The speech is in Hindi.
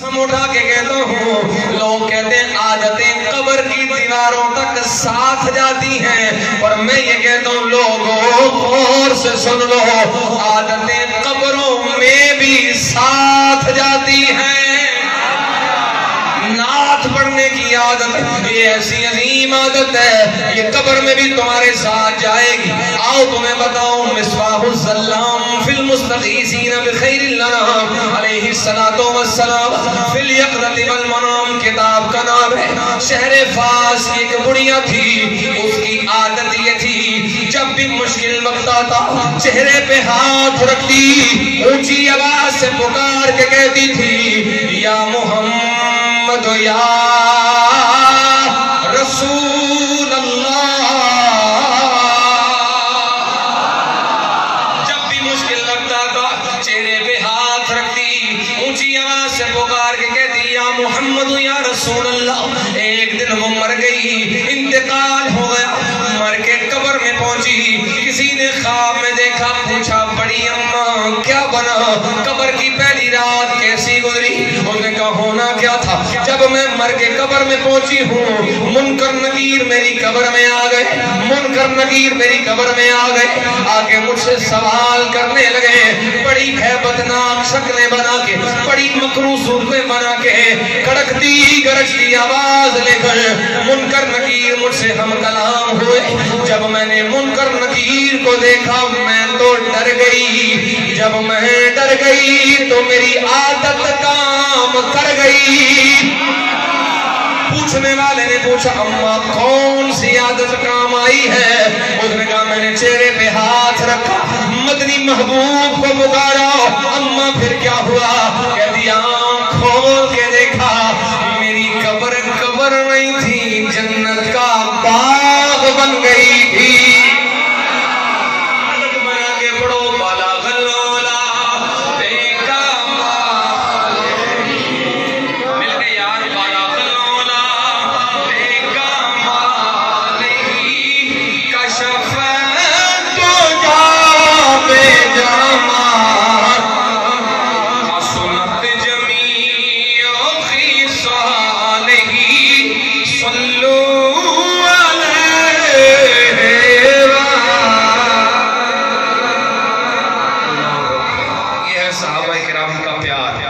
हम उठा के कहता हूँ, लोग कहते हैं, आदतें कब्र की दीवारों तक साथ जाती हैं। पर मैं ये कहता हूँ, लोगों, गौर से सुन लो, आदतें कब्रों में भी साथ जाती हैं। नाथ पढ़ने की आदत, ये ऐसी अजीम आदत है, ये कब्र में भी तुम्हारे साथ जाएगी। आओ तुम्हें बताऊँ मिसबाहुसलाम फिल मुस्तगीसीन बिखैरिल अनाम अलैहि सलातो वस्सलाम फिल यक़ज़ति किताब का नाम है शहर फास की एक बुढ़िया थी उसकी आदत ये थी जब भी मुश्किल वक्त आता चेहरे पे हाथ रखती ऊँची आवाज़ से पुकार के कहती थी या मोहम्मद या पुकार के कहती या मोहम्मद या रसूल अल्लाह एक दिन वो मर गई, इंतकाल हो गया, मर के कब्र में पहुँची, किसी ने ख्वाब में देखा, पूछा, बड़ी अम्मा, क्या बना? कब्र जब मैं मर के कब्र में पहुँची हूँ, मुनकर नकीर मेरी कब्र में आ गए। मुनकर नकीर मेरी कब्र में आ गए। आके मुझसे सवाल करने लगे। बड़ी भयबतनाक शक्लें बना के, बड़ी मकरू सूरतें बना के कड़कती गरजती आवाज़ लेकर मुनकर नकीर मुझसे हम कलाम हुए। जब मैंने मुनकर नकीर को देखा, मैं तो डर गई। जब मैं डर गई तो मेरी आदत पूछने वाले ने पूछा, अम्मा, कौन सी आदत काम आई है? उसने कहा, मैंने चेहरे पे हाथ रखा, मदनी महबूब को पुकारा। अम्मा, फिर क्या हुआ? साहबा कराम का प्यार।